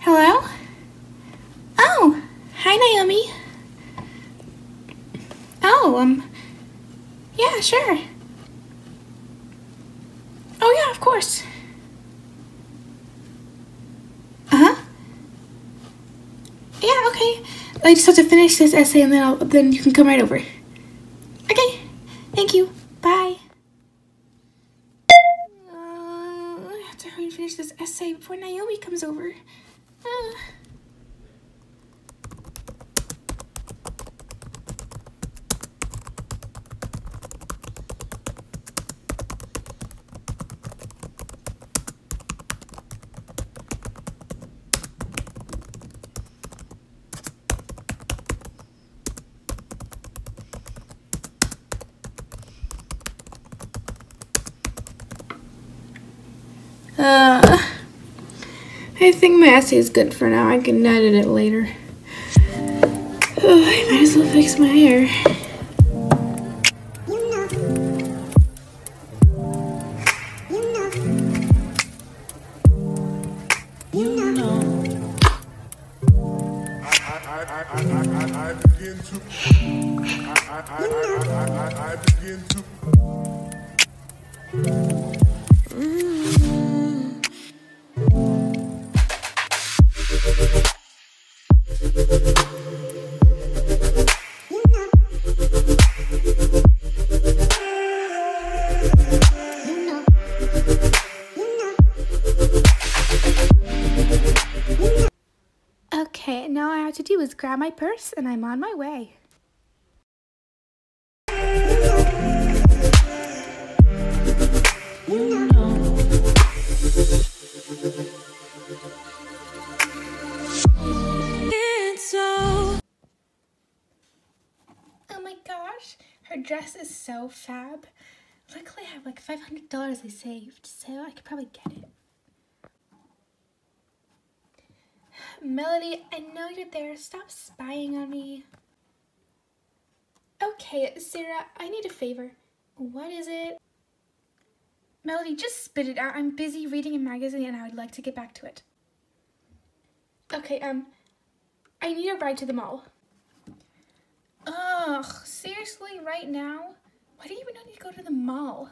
Hello? Oh, hi Naomi. Oh, um, yeah, sure. Oh yeah, of course. Uh huh. Yeah, okay. I just have to finish this essay and then I'll, then you can come right over. Okay. Thank you. Bye. Uh, I have to hurry and finish this essay before Naomi comes over. Uh. Uh, I think my essay is good for now. I can edit it later. Oh, I might as well fix my hair. I, begin to. Okay, now all I have to do is grab my purse and I'm on my way. Oh my gosh, her dress is so fab. Luckily, I have like $500 I saved, so I could probably get it. Melody, I know you're there. Stop spying on me. Okay, Sarah, I need a favor. What is it? Melody, just spit it out. I'm busy reading a magazine and I would like to get back to it. Okay, um, I need a ride to the mall. Ugh, seriously, right now? Why do you even need to go to the mall?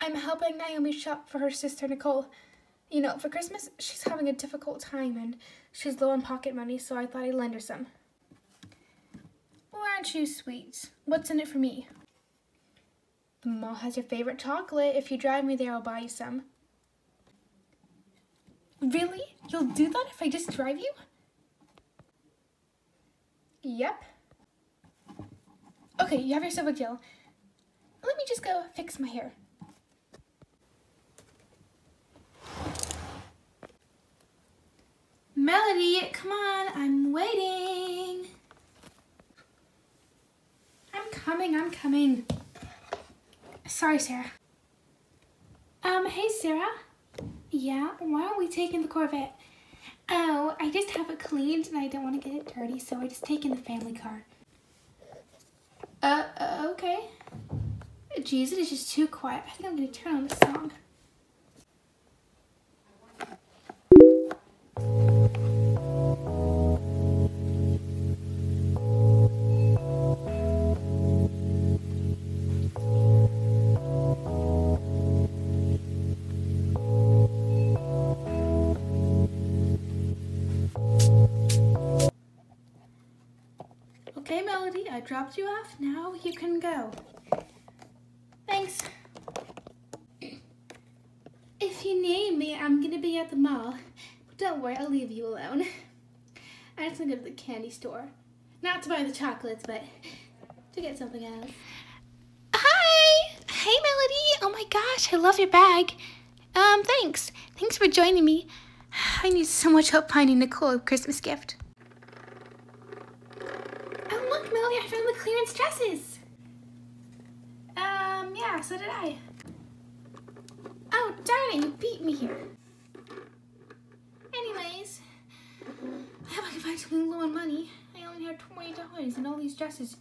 I'm helping Naomi shop for her sister Nicole. You know, for Christmas, she's having a difficult time and she's low on pocket money, so I thought I'd lend her some. Well, aren't you sweet? What's in it for me? The mall has your favorite chocolate. If you drive me there, I'll buy you some. Really? You'll do that if I just drive you? Yep. Okay, you have yourself a deal. Let me just go fix my hair. Melody, come on, I'm waiting. I'm coming, I'm coming. Sorry, Sarah. Um, hey, Sarah. Yeah, why aren't we taking the Corvette? Oh, I just have it cleaned and I don't want to get it dirty, so I just taken the family car. Uh, uh, okay. Jeez, it is just too quiet. I think I'm gonna turn on the song. Melody, I dropped you off. Now you can go. Thanks. If you need me, I'm gonna be at the mall. Don't worry, I'll leave you alone. I just want to go to the candy store. Not to buy the chocolates, but to get something else. Hi! Hey, Melody! Oh my gosh, I love your bag. Um, thanks. Thanks for joining me. I need so much help finding Nicole a Christmas gift. Melody, Found dresses. Um, yeah, so did I. Oh, darn it, you beat me here. Anyways, I hope I can find something low on money. I only have $20 and all these dresses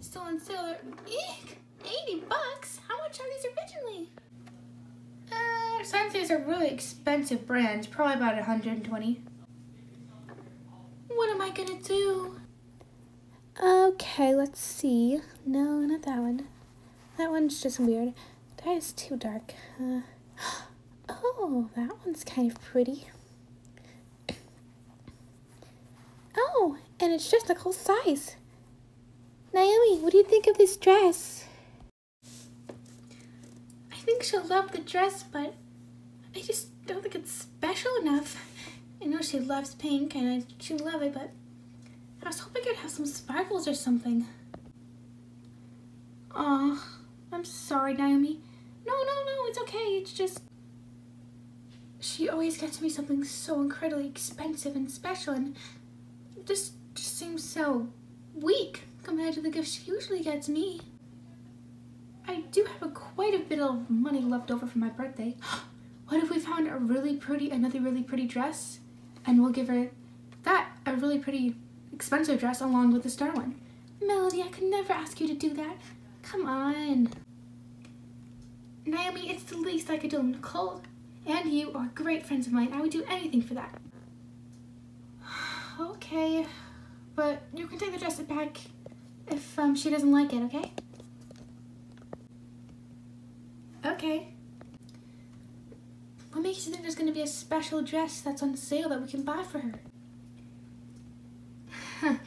still on sale. Eek, 80 bucks? How much are these originally? Uh, of these are really expensive brands, probably about 120. What am I gonna do? Okay, let's see. No, not that one. That one's just weird. That is too dark. Uh, oh, that one's kind of pretty. Oh, and it's just a cool size. Naomi, what do you think of this dress? I think she'll love the dress, but I just don't think it's special enough. I know she loves pink and I, she'll love it, but I was hoping it'd have some sparkles or something. Aw, I'm sorry, Naomi. No, no, no, it's okay. It's just. She always gets me something so incredibly expensive and special, and just, just seems so weak compared to the gifts she usually gets me. I do have a quite a bit of money left over for my birthday. What if we found a really pretty, another really pretty dress, and we'll give her that, a really pretty expensive dress along with the star one. Melody, I could never ask you to do that. Come on. Naomi, it's the least I could do. Nicole and you are great friends of mine. I would do anything for that. okay, but you can take the dress back if um, she doesn't like it, okay? Okay. What makes you think there's going to be a special dress that's on sale that we can buy for her?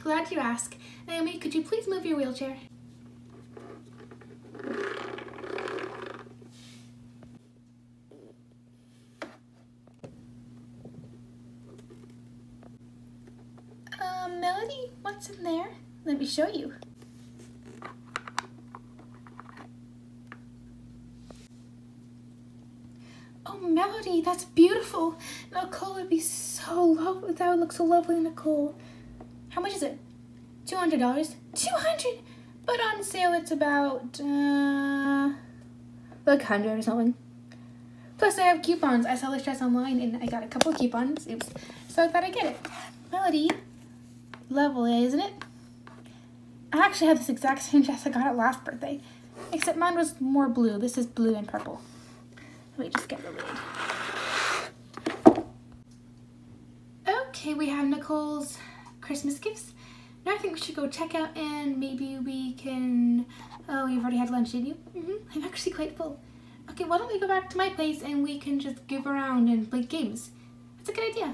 Glad you asked. Naomi, could you please move your wheelchair? Um, Melody, what's in there? Let me show you. Oh, Melody, that's beautiful. Nicole would be so lovely. That would look so lovely, in Nicole. How much is it? Two hundred dollars. Two hundred. But on sale, it's about uh, like hundred or something. Plus, I have coupons. I saw this dress online, and I got a couple coupons. Oops. So I thought I'd get it. Melody, lovely, isn't it? I actually have this exact same dress I got at last birthday, except mine was more blue. This is blue and purple. Let me just get the lid. Okay, we have Nicole's Christmas gifts. Now I think we should go check out and maybe we can... Oh, you've already had lunch, did you? Mm -hmm. I'm actually quite full. Okay, why don't we go back to my place and we can just give around and play games. That's a good idea.